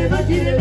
se va a tirar